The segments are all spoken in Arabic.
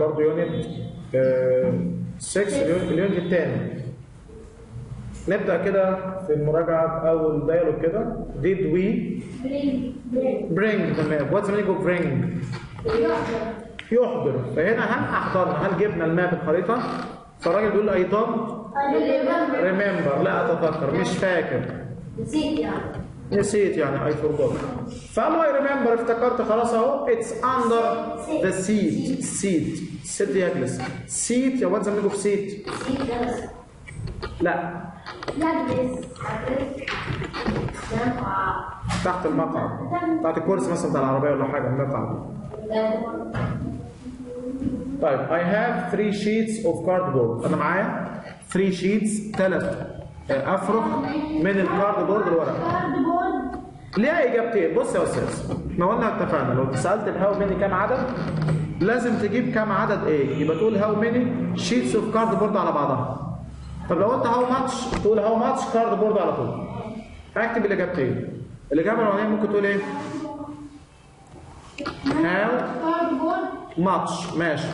برضه unit 6 ال unit ال unit الثاني نبدأ كده في المراجعة أو ال dialogue كده. Did we bring. what's the meaning of bring يحضر. فهنا هل أحضرنا؟ هل جبنا ال map الخريطة؟ فالراجل بيقول I don't remember لا أتذكر. مش فاكر. نسيت يعني. نسيت يعني I forgot فقال I remember افتكرت خلاص أهو. It's under the seat seat sit يجلس sit يا واد زميلكم في seat لا. يجلس تحت المقعد تحت الكرسي مثلا بتاع العربية ولا حاجة المقعد طيب I have three sheets of cardboard. أنا معايا three sheets ثلاث أفرخ من ال cardboard الورق ليها إجابتين بص يا أستاذ إحنا قلنا اتفقنا. لو سألت ال how many كام عدد لازم تجيب كام عدد إيه يبقى تقول how many sheets of cardboard على بعضها. طب لو قلت how much تقول how much cardboard على طول. اكتب الإجابتين. الإجابة الأولانية ممكن تقول إيه؟ how much. ماشي.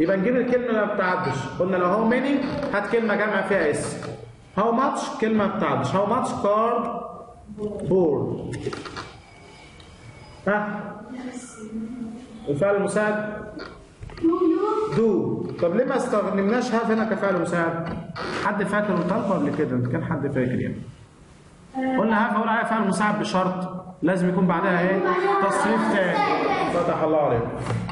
يبقى نجيب الكلمة اللي ما بتعدش. قلنا لو how many هات كلمة جامعة فيها s how much كلمه ما بتعدش how much cardboard ها الفعل المساعد do طب ليه ما استخدمناش have هنا كفعل مساعد؟ حد فاكر الطلبه قبل كده؟ كان حد فاكر يعني. قلنا have أقول عليها فعل مساعد بشرط. لازم يكون بعدها إيه؟ تصريف تاني. فتح الله عليك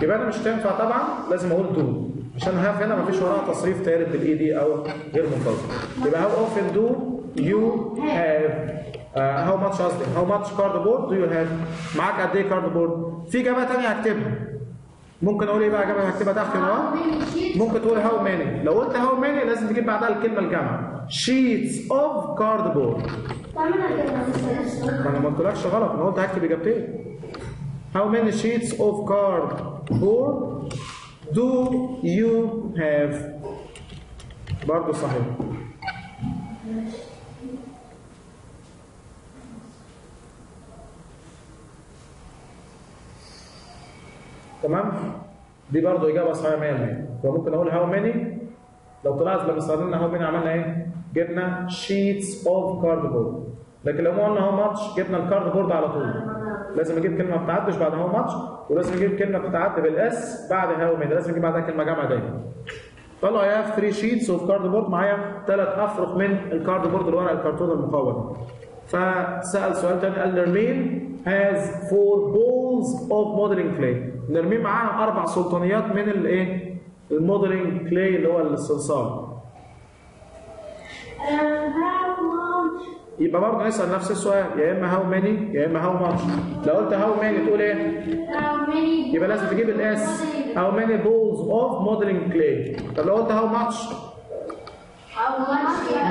يبقى أنا مش هتنفع طبعا؟ لازم أقول do عشان have هنا مفيش وراها تصريف تالت بال ed أو غير منتظم. يبقى how often do you have how much قصدي how much cardboard do you have معاك قد إيه cardboard في إجابة ثانية هكتبها. ممكن أقول إيه بقى إجابة هكتبها تحت هنا. ممكن تقول how many لو قلت how many لازم تجيب بعدها الكلمة الجامعة. sheets of cardboard أنا ما قلتلكش غلط أنا قلت هكتب إجابتين. How many sheets of cardboard do you have? برضه صحيح. تمام؟ دي برضه إجابة صحيحة 100% فممكن أقول how many لو طلعت لما استخدمنا how many عملنا إيه؟ جبنا sheets of cardboard لكن لو قلنا how much جبنا ال cardboard على طول لازم أجيب كلمة ما بتعدش بعد how much ولازم أجيب كلمة بتتعد بال s بعد how many لازم أجيب بعدها كلمة جامعة دايما طلع I have 3 sheets of cardboard معايا. ثلاث افرخ من ال cardboard الورق الكرتون المقوى فسأل سؤال ثاني قال نرمين has four bowls of modeling clay نرمين معاها أربع سلطانيات من الايه ال modeling clay اللي هو الصلصال. يبقى برضه نسأل نفس السؤال. يا إما how many يا إما how much لو قلت how many تقول إيه؟ يبقى لازم تجيب ال s how many bowls of modeling clay طب لو قلت how much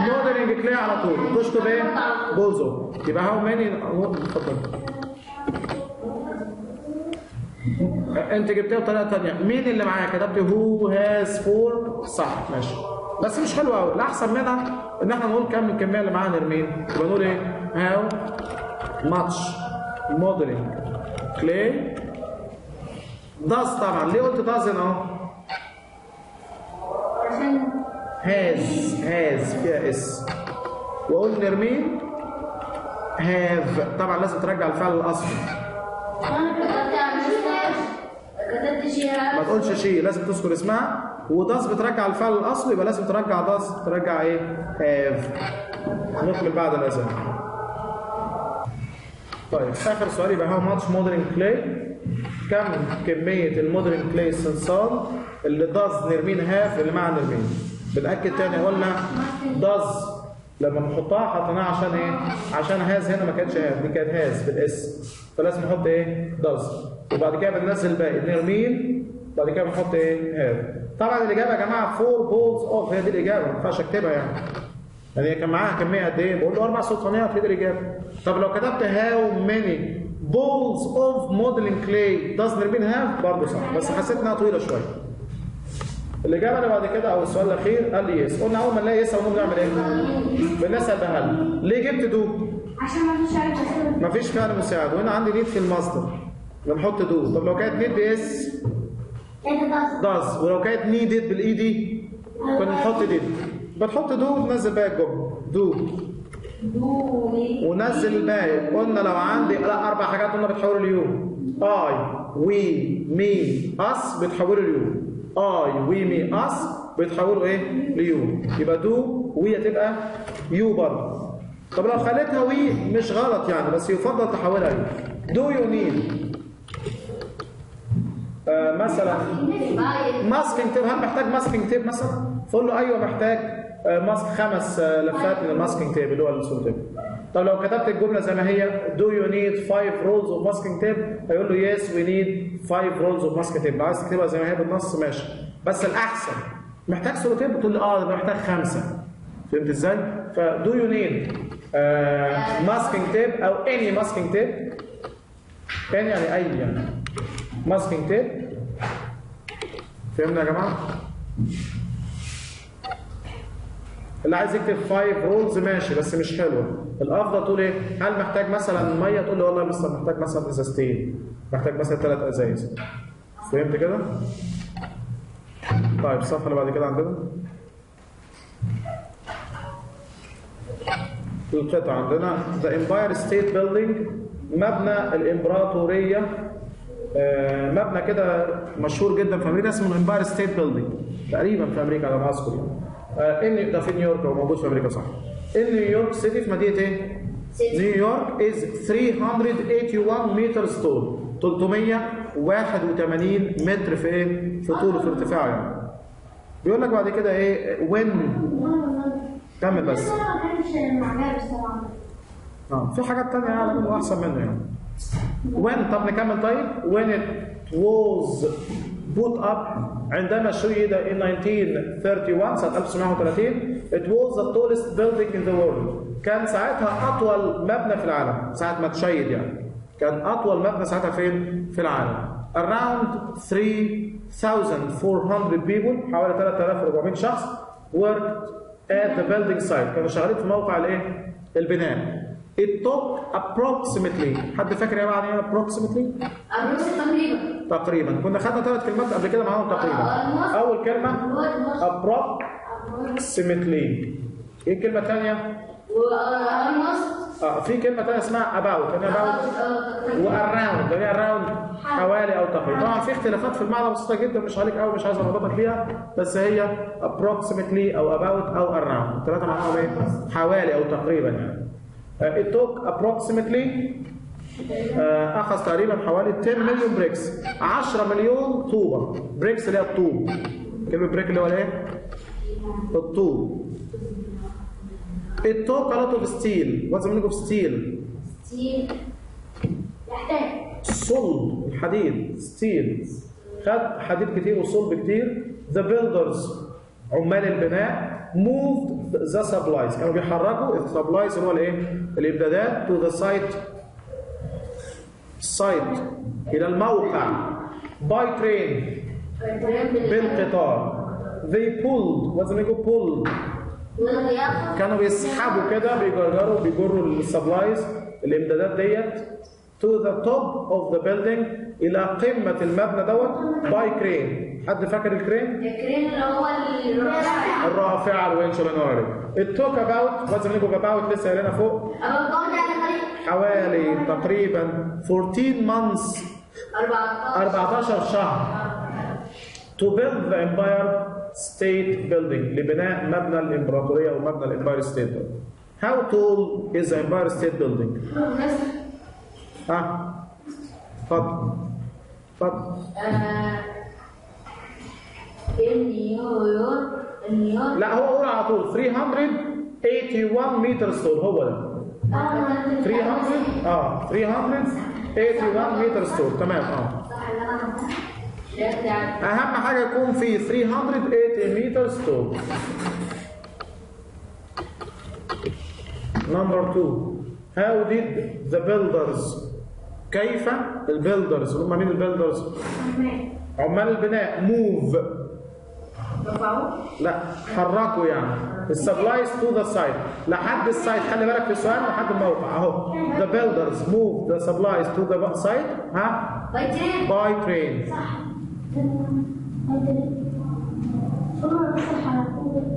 modeling clay على طول. تشطب إيه bowls of يبقى how many اتفضل. انت جبتها بطريقة ثانية مين اللي معايا؟ كتبت هو has four صح ماشي. بس مش حلوة قوي الأحسن منها إن إحنا نقول كم الكميه اللي معانا نرمين يبقى نقول إيه؟ how much. modeling clay does طبعا. ليه قلت does هنا أهو؟ عشان has. has فيها s. واقول نرمين have. طبعا لازم ترجع الفعل الأصلي. ما تقولش شيء. لازم تذكر اسمها. و does بترجع الفعل الأصلي يبقى لازم ترجع does ترجع إيه؟ have نكمل بعد الاذان طيب آخر سؤال يبقى how much modeling clay كم كمية ال modeling clay الصلصال اللي does نرمين have اللي مع نرمين؟ بنأكد تاني قلنا does لما بنحطها حطيناها عشان إيه؟ عشان has هنا ما كانتش has دي كانت has بال s. فلازم نحط إيه؟ does وبعد كده بننزل الباقي نرمين بعد كده بنحط إيه؟ have طبعا الإجابة يا جماعة four bowls of هي دي الإجابة ما ينفعش أكتبها يعني. يعني كان معاها كمية قد إيه؟ بقول له أربع سلطانيات هي دي الإجابة. طب لو كتبت how many bowls of modeling clay does نرمين have برضه صح بس حسيت إنها طويلة شوية. الإجابة اللي بعد كده أو السؤال الأخير قال لي yes قلنا أول ما نلاقي yes أقوم نعمل إيه؟ بنسأل do هل. ليه جبت do؟ عشان ما فيش عارف اسمه مفيش فعل مساعد. وهنا عندي need في المصدر بنحط do طب لو كانت need بال s does ولو كانت needed بال ed كنا نحط did بتحط do وتنزل باقي الجمله do ونزل الباقي. قلنا لو عندي لا أربع حاجات قلنا بتحولوا ل you I we me us بتحولوا ل you I we me us بتحولوا إيه؟ ل you يبقى do we هتبقى you برضه. طب لو خليتها we مش غلط يعني بس يفضل تحولها you do you need مثلا masking tape هل محتاج masking tape مثلا؟ فقول له أيوه محتاج آه، ماسك خمس آه، لفات من ال masking tape اللي هو السول تيب. طب لو كتبت الجملة زي ما هي do you need five rolls of masking tape? هيقول له yes we need five rolls of masking tape. عايز تكتبها زي ما هي بالنص ماشي. بس الأحسن محتاج سولو تيب تقول لي آه ده محتاج خمسة. فهمت إزاي؟ ف do you need آه masking tape? أو any masking tape? any يعني أي يعني. Masking tape? فهمنا يا جماعة؟ اللي عايز يكتب 5 rolls ماشي بس مش حلوة الأفضل تقول إيه؟ هل محتاج مثلا مية؟ تقول لي والله مستر محتاج مثلا إزازتين. محتاج مثلا ثلاث إزايز. فهمت كده؟ طيب الصفحه اللي بعد كده عندنا. القطعة عندنا. The Empire State Building مبنى الإمبراطورية مبنى كده مشهور جدا في أمريكا اسمه ال Empire State Building تقريبا في أمريكا على ما اذكر يعني آه، ان ده في نيويورك هو موجود في أمريكا صح ان New York City في مدينه إيه؟ نيويورك از 381 متر طول 381 متر في إيه؟ في طوله في ارتفاعه يعني بيقول لك بعد كده إيه وين كمل بس آه في حاجات تانية اعلى منه واحسن منه يعني when طب نكمل طيب. When it was put up عندما شيد in 1931 سنة 1930 it was the tallest building in the world. كان ساعتها أطول مبنى في العالم. ساعة ما تشيد يعني. كان أطول مبنى ساعتها فين؟ في العالم. Around 3400 people حوالي 3400 شخص worked at the building site. كانوا شغالين في موقع الايه؟ البناء. It took approximately حد فاكر يا بعد إيه approximately تقريبا. تقريبا. كنا خدنا ثلاث كلمات قبل كده معاهم تقريبا. أول كلمة approximately. إيه الكلمة الثانية؟ والمصر آه في كلمة ثانية اسمها about. يعني about و around يعني around حوالي أو تقريبا. طبعا في اختلافات في المعنى بسيطة جدا مش عليك قوي مش عايز اربكك بيها بس هي approximately أو about أو around. الثلاثه معناهم إيه؟ حوالي أو تقريبا يعني. آه، it took approximately آه، أخذ تقريبا حوالي 10 مليون bricks 10 مليون طوبة. bricks اللي هي الطوب. كلمة brick اللي هو الإيه؟ الطوب. It took a lot of steel. What's the meaning of steel? يحتاج. صلب. الحديد. steel خد حديد كتير وصلب كتير. The builders. عمال البناء moved the supplies. كانوا بيحركوا ال supplies اللي هو الايه؟ الامدادات to the site. Site. إلى الموقع. By train. بالقطار. They pulled. What's the meaning of pulled? كانوا بيسحبوا كده بيجرجروا بيجروا ال supplies الامدادات ديت. To the top of the building إلى قمة المبنى دوت by crane حد فاكر ال crane؟ ال crane اللي هو الرافع الرافعه ينور عليك it took about what's the of about لسه قايلينها فوق؟ حوالي تقريبا 14 months. 14 14 شهر. To build the empire state building. لبناء مبنى الإمبراطورية أو مبنى ال Empire State How tall is the Empire State Building? ها؟ اتفضل. نيويورك نيويورك لا هو قول على طول. 381 متر طول هو ده. 300 آه 381 متر طول تمام آه. أهم حاجة يكون في 380 متر طول number 2 how did the builders كيف ال builders؟ هم مين ال builders؟ عمال. البناء. Move. لا حركوا يعني. ال supplies to the site لحد ال site. خلي بالك في السؤال لحد الموقع. أهو. The builders move the supplies to the site. ها؟ by train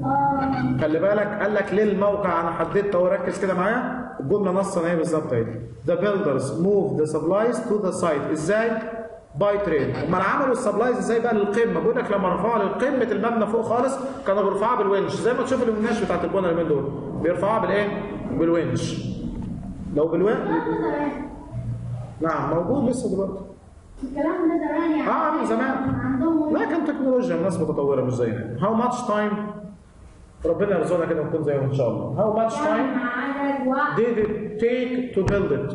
آه خلي بالك قال لك ليه الموقع أنا حددته وركز كده معايا. الجمله نصا إيه بالظبط اهي The builders move the supplies to the site. إزاي؟ by train امال عملوا ال supplies إزاي بقى للقمة؟ بيقول لك لما رفعوها لقمه المبنى فوق خالص كانوا بيرفعوها بالونش. زي ما تشوف الوناش بتاعت البنا اليومين دول. بيرفعوها بالإيه؟ بالونش. لو بالونش نعم موجود لسه دلوقتي. الكلام ده زمان يعني. آه من زمان. عندهم لا كان تكنولوجيا الناس متطورة مش زينا. how much time ربنا يرزقنا كده ونكون زيهم إن شاء الله. how much time did it take to build it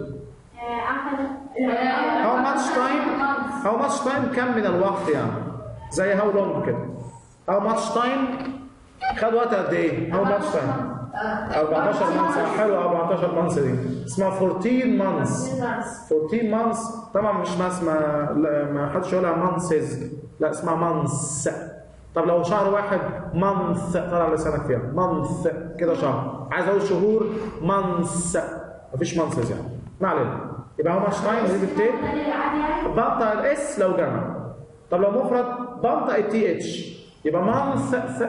how much time how much time كم من الوقت يعني زي how long كده how much time خد وقت قد إيه how much time 14 months حلو 14 months دي اسمها 14 months 14 months طبعا مش اسمها ما حدش يقولها months لا اسمها months طب لو شهر واحد month طلع لسانك فيها month كده شهر عايز أقول شهور months مفيش months يعني ما علينا. يبقى time did it take بنطق ال S لو جمع. طب لو مفرد بنطق ال TH. يبقى month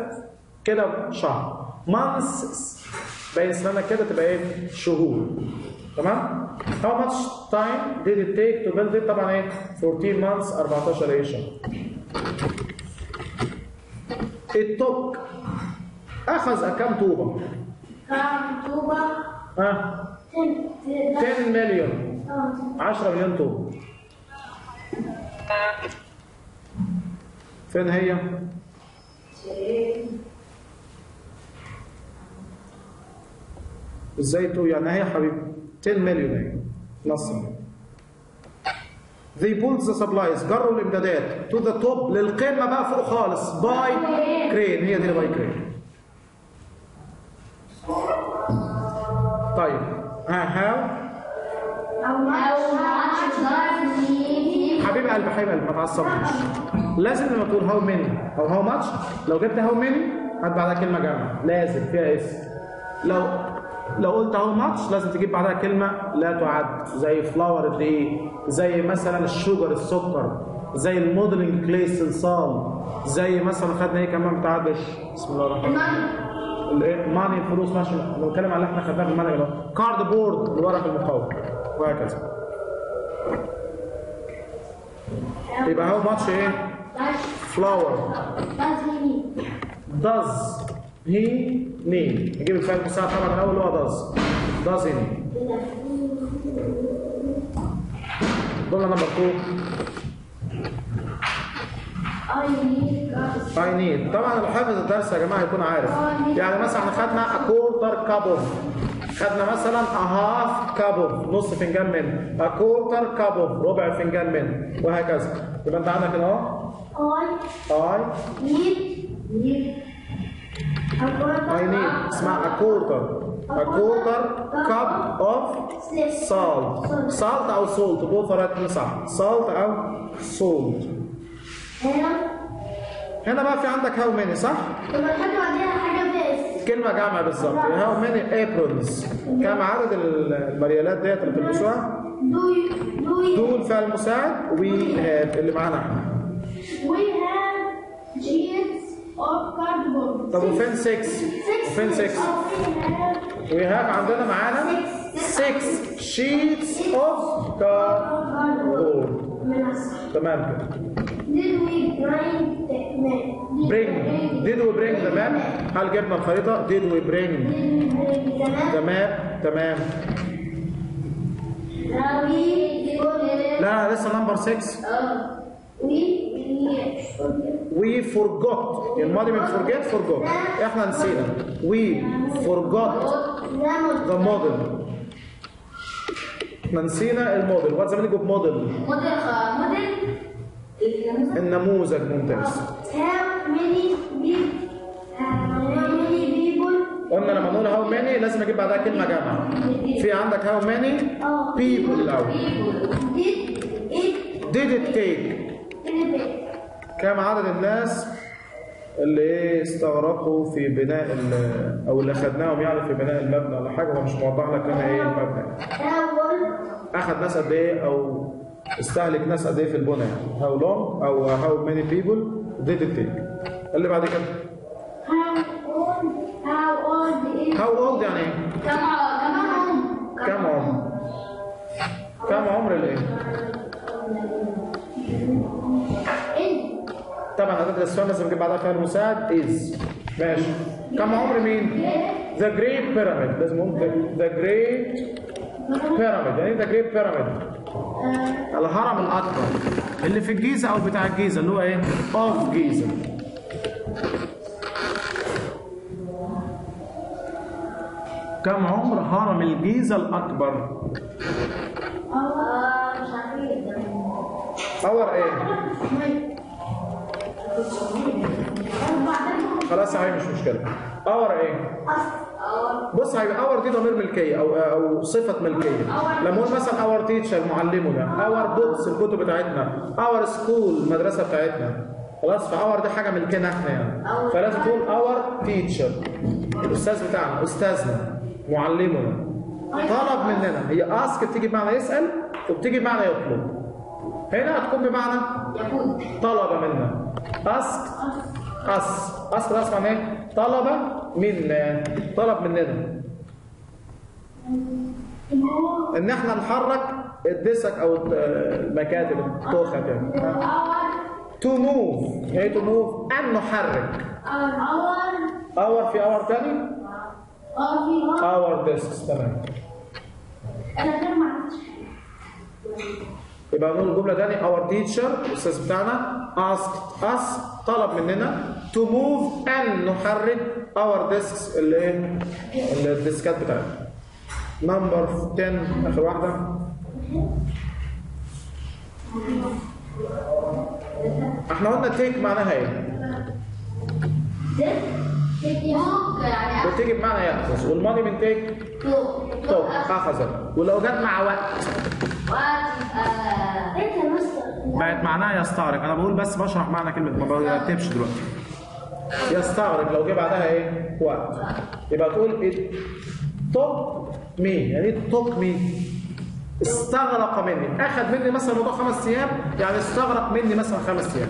كده شهر. month باين اسنانك كده تبقى إيه؟ شهور. تمام؟ how much time did it take to build it طبعا إيه؟ 14 months 14 إيه شهر. it took أخذ كام طوبة؟ طوبة ها؟ ten- 10 مليون آه. 10 مليون طوبه فين هي؟ إزاي تو يعني هي حبيبي. 10 مليون اهي نصا They pulled the supplies. جروا الامدادات. To the top. للقمة بقى فوق خالص. by crane هي دي by crane much needed حبيب قلبي حبيب قلبي ما تعصبنيش لازم لما تقول how many أو how much لو جبت how many هات بعدها كلمة جمع لازم فيها اسم لو لو قلت how much لازم تجيب بعدها كلمة لا تعد. زي flour إيه؟ زي مثلا ال sugar السكر. زي ال modeling clay الصلصال زي مثلا خدنا إيه كمان؟ بتعدش بسم الله الرحمن الرحيم. الايه؟ money فلوس ماشي. بنتكلم على اللي إحنا خدناه في ال money ده. cardboard الورق المقوى وهكذا. يبقى how much إيه؟ flour does he need نجيب الفعل المساعد طبعا الأول هو does. does he need جمله number 2 ساين طبعا اللي حافظ الدرس يا جماعة يكون عارف. يعني مثلا إحنا خدنا a quarter cup of خدنا مثلا a half cup of نص فنجان من. a quarter cup of ربع فنجان من. وهكذا. يبقى أنت عندك هنا أهو. I. I. I need اسمع. a quarter A quarter cup of salt. Salt. Or salt, both are the same. Salt or salt. هنا بقى في عندك how many صح؟ طب الحاجة بعديها حاجة بس كلمة جامعة بالظبط. how many aprons كم عدد المريالات ديت اللي بتلبسوها؟ do you do you دول فعل مساعد we have اللي معانا إحنا. We have sheets of cardboard. طب وفين 6؟ وفين 6؟ we have عندنا معانا 6 sheets of cardboard. من الصح تمام. كده did we bring the map bring did we bring the map هل جبنا الخريطة did we bring did we bring the map the map تمام لا لسه نمبر 6 uh, we we forgot الماضي من forget forgot إحنا نسينا we forgot the model إحنا نسينا الموديل what the meaning of model model model النموذج ممتاز قلنا لما نقول how many لازم أجيب بعدها كلمة جمع. في عندك how many people الأول. Take did it كم عدد الناس اللي استغرقوا في بناء أو اللي خدناهم يعني في بناء المبنى ولا حاجة هو مش موضح لك هنا إيه المبنى. أخذ ناس قد إيه أو استهلك ناس قد إيه في البناء هاو لونج أو هاو ماني بيبل did take اللي بعد كده old is how old يعني إيه؟ كم كم كم عمر؟ كم عمر الايه؟ طبعا هتدرس السؤال لازم نجيب بعدها فعل مساعد is ماشي كم عمر مين؟ The Great Pyramid لازم the Great Pyramid يعني إيه the Great Pyramid؟ الهرم الأكبر اللي في الجيزة أو بتاع الجيزة اللي هو إيه؟ of جيزة كم عمر هرم مش عارفين our إيه؟ خلاص هاي مش مشكلة our إيه؟ بص هيبقى our دي ضمير ملكية أو أو صفة ملكية. لما أقول مثلا our teacher معلمنا our books الكتب بتاعتنا our school المدرسة بتاعتنا. خلاص ف our دي حاجة ملكنا إحنا يعني. فلازم تقول our teacher الأستاذ بتاعنا أستاذنا معلمنا طلب مننا. هي ask بتيجي بمعنى يسأل وبتيجي بمعنى يطلب. هنا هتكون بمعنى طلب منا asked us asked ده اسمع إيه؟ طلب منا طلب مننا إن إحنا نحرك ال desk أو المكاتب التوخه كده to move إيه to move أن نحرك. our our في our تاني؟ our desks تمام. يبقى نقول الجمله تاني. our teacher الأستاذ بتاعنا asked us طلب مننا to move ان نحرك our desks اللي إيه؟ الديسكات بتاعتنا. number 10 آخر واحدة. إحنا قلنا تيك معناها إيه؟ بتيجي بمعنى ياخذ والماضي من تيك توك اخذ ولو جت مع وقت. مستر بقت معناها يستغرق أنا بقول بس بشرح معنى كلمة ما برتبش دلوقتي. يستغرق لو جه بعدها إيه؟ وقت. يبقى تقول it took me. يعني إيه took me. استغرق مني. أخذ مني مثلا موضوع خمس أيام. يعني استغرق مني مثلا خمس أيام.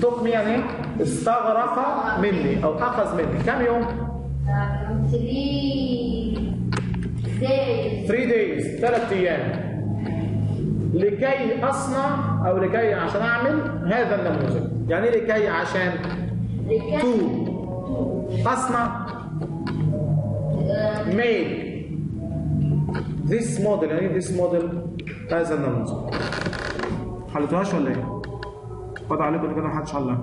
took me يعني إيه استغرق مني أو أخذ مني. كم يوم؟ 3 days. 3 days ثلاث أيام. لكي أصنع أو لكي عشان أعمل هذا النموذج. يعني إيه لكي؟ عشان تو اصنع make this model يعني this model هذا النموذج حلتوهاش ولا إيه؟ قضى عليكم كده محدش حلها.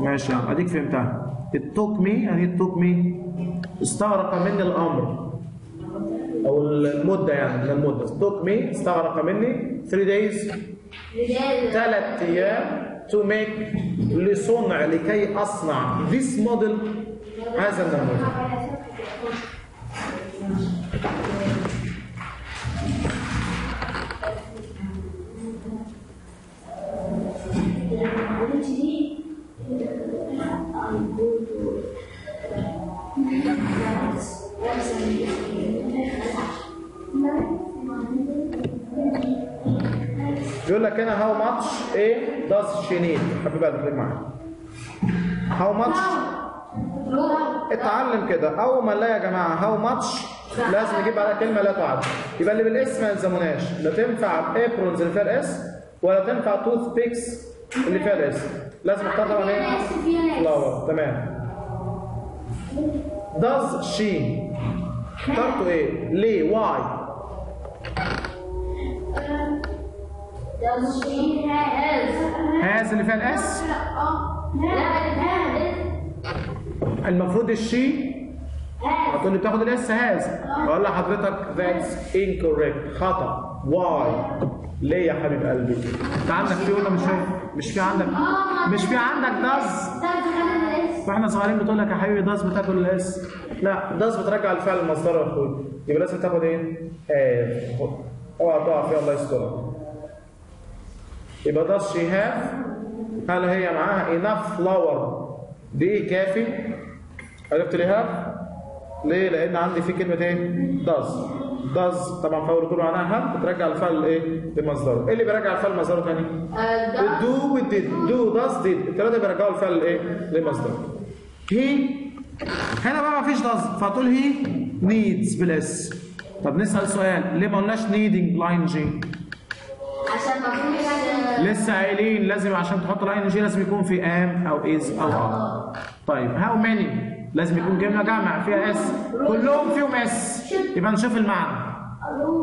ماشي يعني أديك فهمتها. it took me يعني إيه it took me استغرق مني الأمر. أو المدة يعني من المدة. took me استغرق مني. 3 days. ثلاث أيام. To make لصنع لكي اصنع. This model هذا النموذج بيقول لك هنا how much إيه does she need حبيبي قلبي معايا. how much اتعلم كده. أول ما نلاقي يا جماعة how much لازم نجيب عليها كلمة لا تعد. يبقى اللي بالاسم ما يلزموناش. لا تنفع aprons اللي فيها ال S ولا تنفع toothpicks اللي فيها ال S لازم اختار طبعا إيه؟ flour تمام. does she اخترته إيه؟ ليه؟ why has اللي فيها ال S؟ لا المفروض ال she هتقول لي بتاخد ال S؟ has أقول لحضرتك that's incorrect خطأ. why ليه يا حبيب قلبي؟ انت عندك في ولا مش في مش في عندك؟ مش في عندك does؟ وإحنا صغيرين بتقول لك يا حبيبي does بتاكل ال S. لا does بترجع الفعل المصدر يا أخوي. يبقى لازم تاخد إيه؟ has اوعى تقع فيها الله يسترك يبقى does she have هل هي معاها enough flour. دي كافي. عرفت ليه have ليه؟ لأن عندي في كلمة إيه؟ does. Does طبعا فاول كله معناها هل بترجع الفعل إيه؟ لمصدره إيه اللي بيرجع الفعل لمصدره تاني؟ do و did do does did. الثلاثه بيرجعوا الفعل إيه؟ لمصدره. He. هنا بقى مفيش does. فهتقول he needs بال s طب نسأل سؤال. ليه ما قلناش needing لاين جي؟ عشان ما فيش لسه قايلين لازم عشان تحط ال ing لازم يكون في am أو is أو are طيب how many لازم يكون جمله جمع فيها s كلهم فيهم s يبقى نشوف المعنى.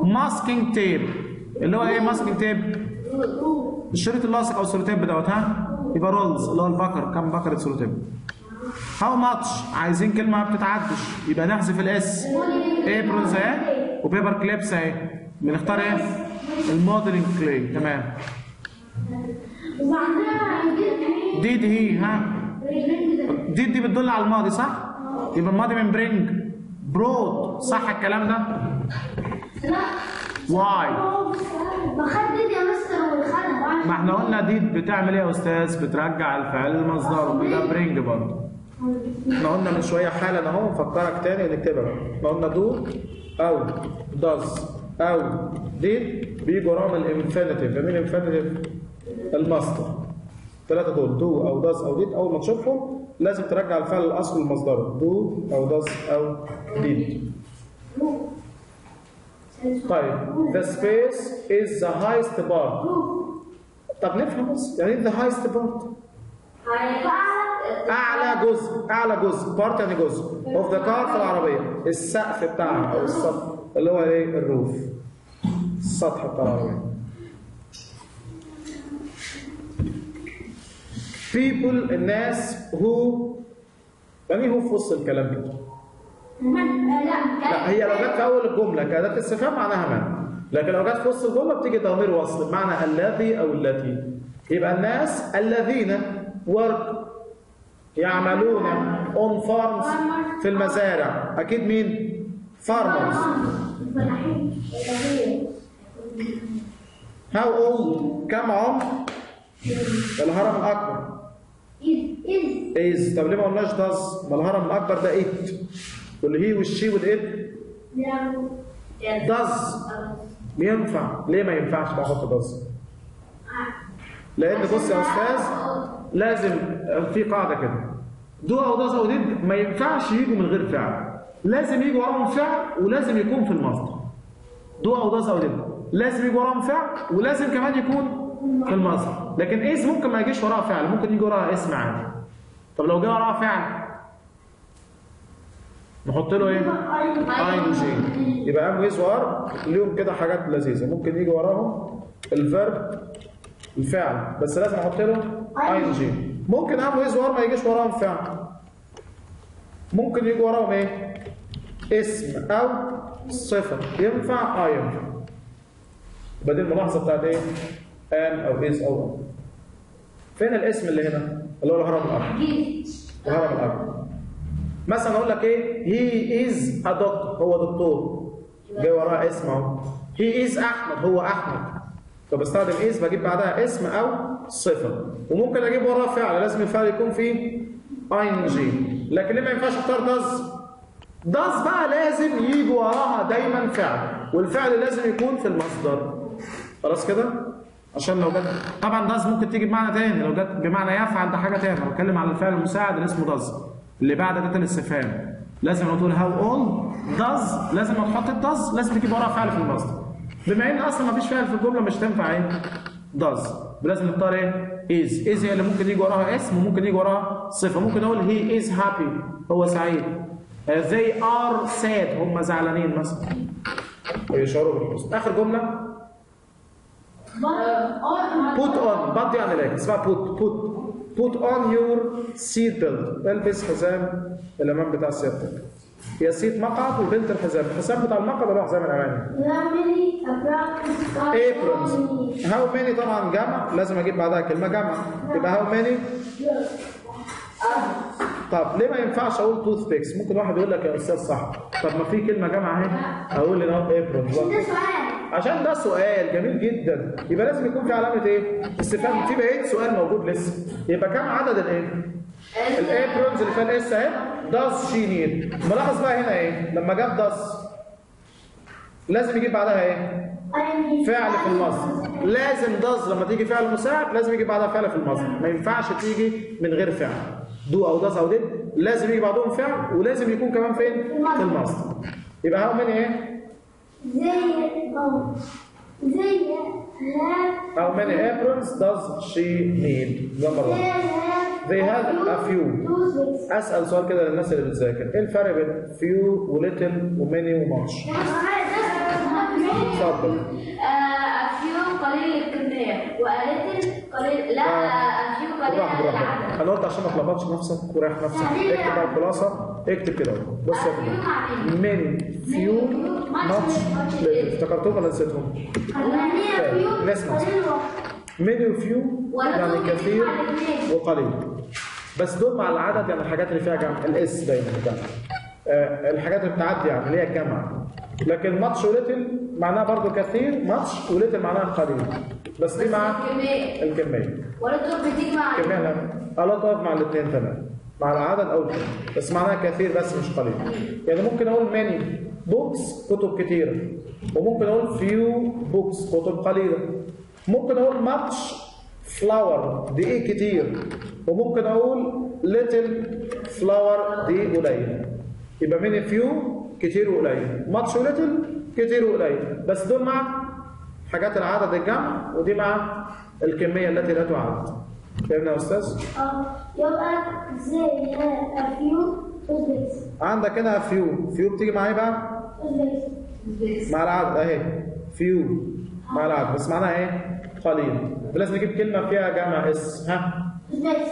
masking tape اللي هو إيه masking tape الشريط اللاصق أو السولوتيب دوت ها؟ يبقى rolls اللي هو البكر كم بكره سولوتيب how much عايزين كلمة ما بتتعدش. يبقى نحذف ال s aprons اهي و paper clips اهي بنختار إيه ال modeling clay تمام. did he ها. did دي بتدل على الماضي صح؟ يبقى الماضي من bring brought صح الكلام ده؟ لا واي بخدد يا مستر والخدم ما إحنا قلنا did بتعمل إيه يا أستاذ؟ بترجع الفعل لمصدره يبقى bring برضه. إحنا قلنا من شوية حالا اهو نفكرك تاني نكتبها إحنا قلنا do أو does أو did بيجي وراهم ال infinitive مين ال infinitive المصدر. الثلاثه دول do أو does أو did أول ما تشوفهم لازم ترجع الفعل الأصل لمصدره. do أو does أو did طيب the space is the highest part طب نفهم بس يعني إيه the highest part أعلى جزء أعلى جزء part يعني جزء. of the car في العربية. السقف بتاعها أو السطح اللي هو إيه؟ ال roof. السطح بتاع العربية. People الناس who يعني هو في وسط الكلام ده. لا هي لو جت في أول الجملة كاداه استفهام معناها من لكن لو جت في وسط الجملة بتيجي ضمير وصل بمعنى الذي أو التي. يبقى الناس الذين work يعملون on farms في المزارع. أكيد مين؟ Farmers. How old? كم عمر؟ الهرم الاكبر is. طب ليه ما قلناش does ما الهرم الأكبر ده it واللي هي والشي والإد does ينفع. ليه ما ينفعش بقى أحط does لأن بص يا أستاذ لازم في قاعدة كده. do أو does أو did ما ينفعش يجوا من غير فعل. لازم يجوا وراهم فعل ولازم يكون في المصدر. do أو does أو did. لازم يجوا وراهم فعل ولازم كمان يكون في المصدر لكن is ممكن ما يجيش وراها فعل ممكن يجي وراها اسم عادي طب لو جه وراها فعل نحط له إيه؟ اي جي يبقى am و is و are ليهم كده حاجات لذيذة. ممكن يجي وراهم ال verb الفعل. بس لازم أحط له اي جي ممكن am و is و are ما يجيش وراهم فعل. ممكن يجي وراهم إيه؟ اسم أو صفة. ينفع؟ آه ينفع. يبقى دي الملاحظة بتاعت إيه؟ ان أو is أو am. فين الاسم اللي هنا؟ اللي هو الهرم الاكبر الهرم الاكبر مثلا أقول لك إيه؟ he is a doctor هو دكتور. جاي وراه اسم أهو. he is أحمد. هو أحمد. فبستخدم is بجيب بعدها اسم أو صفة. وممكن أجيب وراه فعل. لازم الفعل يكون فيه ing لكن ليه ما ينفعش أختار does does بقى لازم يجي وراها دايما فعل. والفعل لازم يكون في المصدر. خلاص كده؟ عشان لو جت طبعا does ممكن تيجي بمعنى تاني. لو جت بمعنى يفعل ده حاجة تاني أنا بتكلم على الفعل المساعد اللي اسمه does اللي بعد ده الاستفهام لازم لو تقول how old does لازم لو تحط ال does لازم تجيب وراها فعل في المصدر. بما إن أصلا ما فيش فعل في الجملة مش تنفع إيه؟ does لازم نختار إيه؟ is is هي اللي ممكن يجي وراها اسم وممكن يجي وراها صفة. ممكن أقول he is happy هو سعيد. They are sad. هم زعلانين مثلا. ويشعروا بالحزن. آخر جملة. Put on put يعني لك اسمها put put put on your seat belt. ألبس حزام الامان بتاع سيادتك هي seat مقعد و belt الحزام. الحزام بتاع المقعد اللي هو حزام aprons. How many طبعا جمع لازم أجيب بعدها كلمة جمع يبقى how many طب ليه ما ينفعش أقول toothpicks ممكن واحد يقول لك يا أستاذ صح طب ما في كلمة جمع اهي أقول لي not aprons. عشان ده سؤال جميل جدا. يبقى لازم يكون في علامة إيه؟ استفهام. في بقية سؤال موجود لسه. يبقى كم عدد الايه ال aprons اللي فيها ال s أهي. does she need. ملاحظ بقى هنا إيه؟ لما جاب does. لازم يجيب بعدها إيه؟ فعل في المصدر. لازم does لما تيجي فعل مساعد لازم يجي بعدها فعل في المصدر. ما ينفعش تيجي من غير فعل. do أو does أو did. لازم يجي بعدهم فعل ولازم يكون كمان فين؟ في المصدر. يبقى هاو many إيه زي آه زي have how many aprons does she need? Number one. They have a few. أسأل سؤال كده للناس اللي بتذاكر. إيه الفرق بين few وليتل وماني وماتش اتفضل. أفيو قليل الكمية وقليل قليل لا قليل بالراحه بالراحه أنا قلت عشان ما تلخبطش نفسك وريح نفسك. اكتب بقى الخلاصة. اكتب كده اهو. بص يا فندم. من فيو ماتش افتكرتهم ولا نسيتهم؟ نسمع of you يعني كثير وقليل. بس دول مع العدد يعني الحاجات اللي فيها جمع. الاس دايما جمع آه الحاجات اللي بتعدي يعني اللي هي الجمع. لكن ماتش وليتل معناها برضو كثير ماتش وليتل معناها قليل. بس دي مع الكمية. الكمية. ولا تقول بتيجي مع الكمية لا لا تقف مع الاثنين تمام. مع العدد أو الكميه بس معناها كثير بس مش قليل. يعني ممكن أقول many books كتب كثيره وممكن أقول few books كتب قليلة. ممكن أقول much flower دقيق كتير. وممكن أقول little flour دقيق قليل. يبقى many few كتير وقليل. much little كتير وقليل. بس دول مع حاجات العدد الجمع ودي مع الكمية التي لا تعد. فهمنا يا أستاذ؟ يبقى زي a few toothpicks عندك هنا few few بتيجي مع إيه بقى toothpicks مع العدد أهي. few مع العدد. بس معناها إيه؟ قليل. لازم نجيب كلمة فيها جمع s ها؟ toothpicks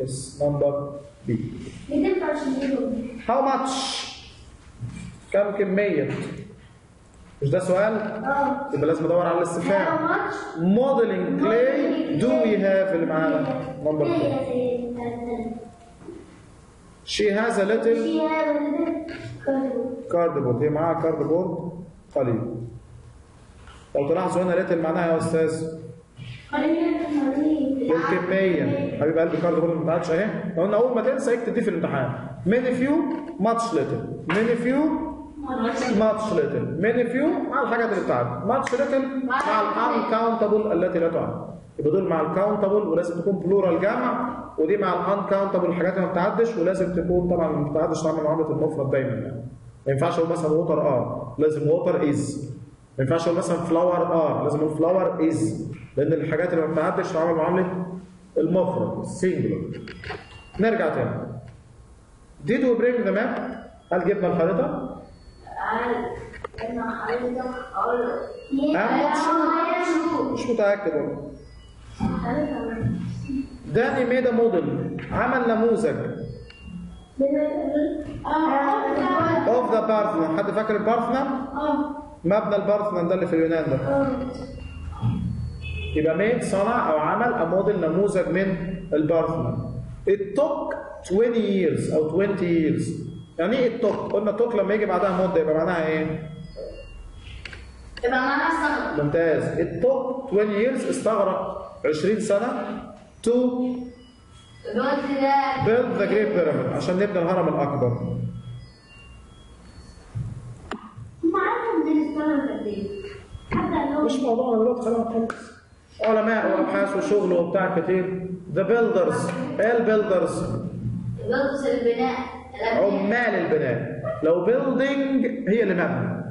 s number B بتنفع شنو how much كم كمية؟ مش ده سؤال؟ آه. يبقى لازم أدور على الاستفهام modeling clay do we have اللي معانا number 2 she has a little cardboard. هي معاها cardboard قليل. لو تلاحظوا هنا little معناها يا أستاذ. الكمية حبيب قلبي cardboard ده ما بتعدش أهي. لو قلنا أول ما تنسى اكتب دي في الامتحان. Many few much little. Many few much little many few مع الحاجات اللي بتعد much little مع ال uncountable التي لا تعد. يبقى دول مع ال countable ولازم تكون plural جمع ودي مع ال uncountable الحاجات اللي ما بتعدش ولازم تكون طبعا ما بتعدش تعمل معامله المفرد دايما. يعني ما ينفعش أقول مثلا water are لازم water is ما ينفعش أقول مثلا flour are لازم أقول flour is لأن الحاجات اللي ما بتعدش تعمل معامله المفرد ال singular نرجع تاني. Did we bring the map? هل جبنا الخريطه؟ مش متاكد والله Danny made a model عمل نموذج of the Parthenon حد فاكر البارثنا؟ مبنى البارثنا ده اللي في اليونان ده يبقى made صنع أو عمل موديل نموذج من البارثنا it took 20 years أو 20 years يعني إيه took؟ قلنا took لما يجي بعدها مدة يبقى معناها إيه؟ يبقى معناها استغرق ممتاز. took 20 years استغرق 20 سنة ده build the great pyramid عشان نبني الهرم الأكبر. معانا من الصغر قد إيه؟ حتى لو مش موضوعنا دلوقتي خلينا نخلص علماء وأبحاث وشغل وبتاع كتير. The builders. إيه البيلدرز بص البناء عمال البناء لو building هي اللي مبنى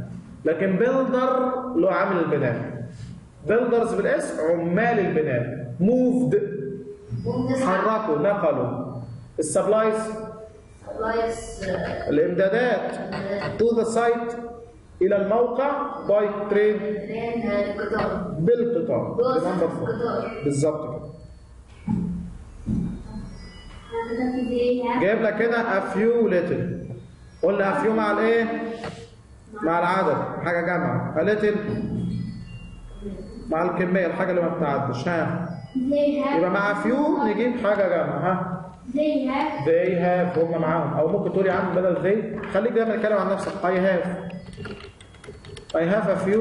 لكن builder له عامل البناء builders بالاسم عمال البناء moved. حركوا نقلوا. السبلايز. كويس الإمدادات. to the site. إلى الموقع. train. لأن القطار. بالقطار. بالظبط كده؟ جايب لك هنا a few little. قلنا a few مع الايه؟ مع العدد. حاجة جمع. a little. مع الكمية الحاجة اللي ما بتعدش. ها. يبقى مع few نجيب حاجة جمع. ها. زي ها they have. هم معاهم. أو ممكن تقول يا عم بدل they. خليك دايما تتكلم عن نفسك. I have. I have a few.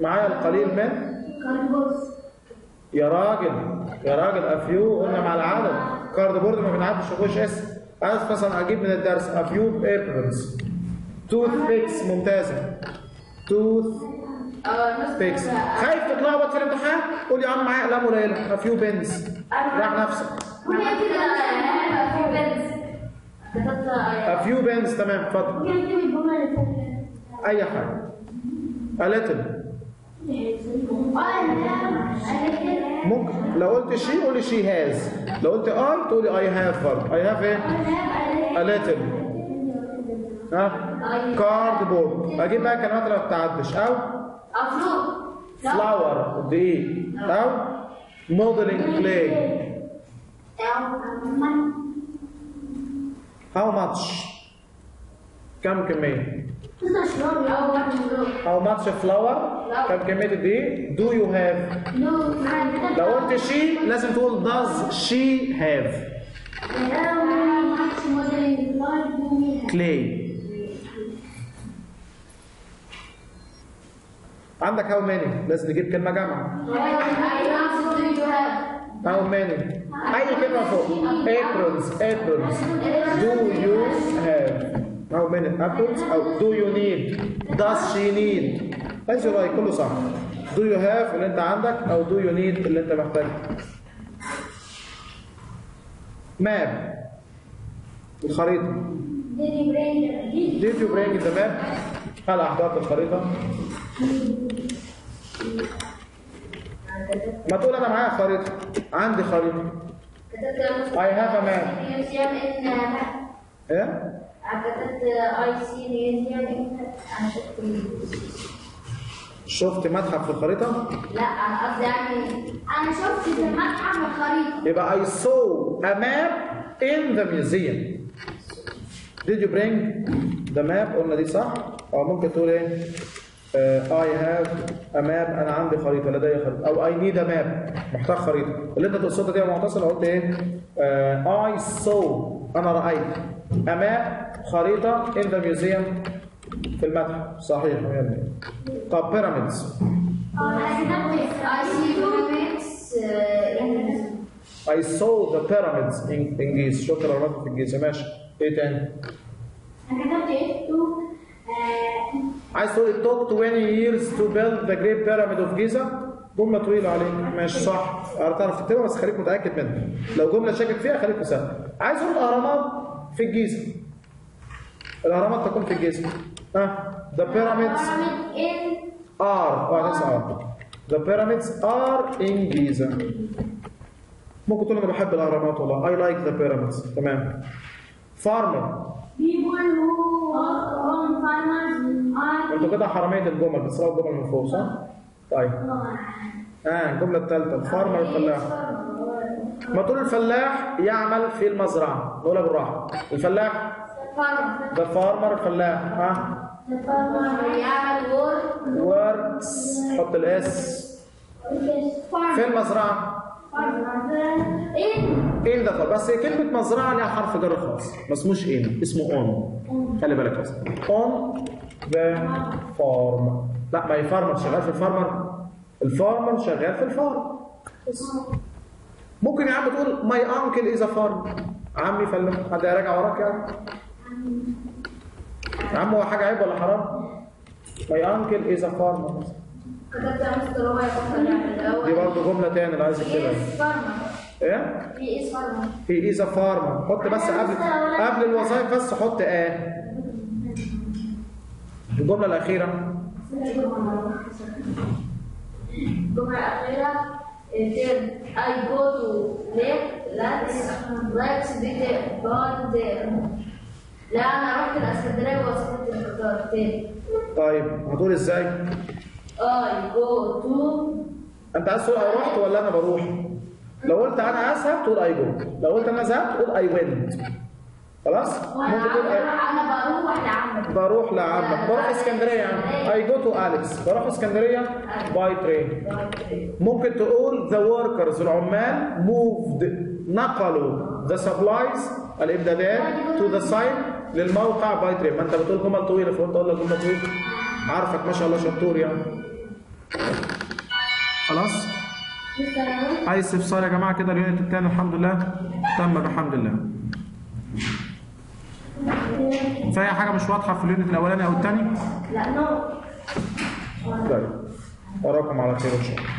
معايا القليل من؟ يا راجل. يا راجل a few. قلنا مع العدد. كارد بورد ما بنعدش يخش اسم عايز مثلا أجيب من الدرس a few aprons toothpicks ممتازة. toothpicks خايف تتلخبط في الامتحان قول يا عم معايا أقلام قليلة. few pens ريح نفسك. few pens تمام اتفضل. أي حاجة. A little. ممكن. لو قلت she قولي she has لو قلت I تقولي I have برضه I have إيه a little. ها؟ cardboard أجيب بقى كلمات ما بتعدش أو flour دقيق. أو modeling clay how much كم flour How much flour كم كمية الدقيق do you have لو قلت she لازم تقول does she have clay عندك how many لازم نجيب كلمة جامعة how many أي كلمة فوق aprons aprons do you have how many أو do you need does she need you like كله صح do you have اللي أنت عندك أو do you need اللي أنت محتاجه map الخريطة did you bring the map هل أحضرت الخريطة ما تقول أنا معايا خريطة عندي خريطة I have a map إيه اي سي أنا شفت شفت متحف في الخريطة؟ لا أنا قصدي يعني أنا شفت في المتحف الخريطة. يبقى I saw a map in the museum. Did you bring the map قلنا دي صح؟ أو ممكن تقول آه، I have a map. أنا عندي خريطة لدي خريطة. أو I need a map. محتاج خريطة. اللي أنت تقصدها دي معتصم قلت إيه؟ آه، I saw أنا رأيت. A map خريطة in the museum في المتحف. صحيح يا ابني. طب بيراميدز I saw the pyramids in Giza شفت الأهرامات في الجيزة. ماشي. إيه تاني؟ أنا كتبت إيه عايز تقول it took 20 years to build the great pyramid of Giza. جملة طويلة عليك. ماشي صح. هتعرف تكتبها بس خليك متأكد منها لو جملة شاكك فيها خليك مسهل عايز تقول الأهرامات في الجيزة. الأهرامات تكون في الجيزة ها؟ The pyramids are لسه آه the pyramids are in Giza. ممكن تقول أنا بحب الأهرامات والله. I like the pyramids. تمام. Farmer. people who own farmers are أنتوا كده حرامية الجمل بتسرقوا الجمل من فوق صح؟ طيب. آه الجملة الثالثة ال farmer الفلاح. ما تقول الفلاح يعمل في المزرعة. نقولها بالراحة. الفلاح farm ده farmer الفلاح ها يعمل work works حط ال s في المزرعة in. ده طب بس كلمة مزرعة ليها حرف جر خاص ما اسموش in اسمه on خلي بالك بس. on the farm لا ما هي farmer شغال في ال farmer ال farmer شغال في ال farm ممكن يا عم تقول my uncle is farmer عمي فلاح حد هيراجع وراك يعني؟ يا عم هو حاجة عيب ولا حرام؟ إزاي يا مستر هو يفكر يعمل دي برضه جملة تاني اللي عايز is farmer. إيه؟ He is farmer. he is farmer حط بس قبل قبل الوظائف بس حط آه الجملة الأخيرة. الجملة الأخيرة. I go to there gone there. لا أنا رحت الإسكندرية ووصلت القطار تاني. طيب هتقول إزاي؟ I go to أنت عايز تقول أنا رحت ولا أنا بروح؟ لو قلت أنا اذهب تقول اي جو لو قلت أنا ذهبت تقول I went خلاص؟ ممكن تقول. أنا بروح لعمك. بروح لعمك. بروح إسكندرية. يعني I go to Alex بروح إسكندرية؟ by train ممكن تقول the workers العمال moved نقلوا the supplies الامدادات to the site. للموقع. by train ما انت بتقول جمل طويلة فقلت أقول لك جمله طويلة. عارفك ما شاء الله شطور يعني. خلاص؟ عايز استفسار يا جماعة كده ال unit الثاني الحمد لله. تم بحمد الله في أي حاجة مش واضحة في ال unit الأولاني أو الثاني لا no طيب. أراكم على خير إن شاء الله.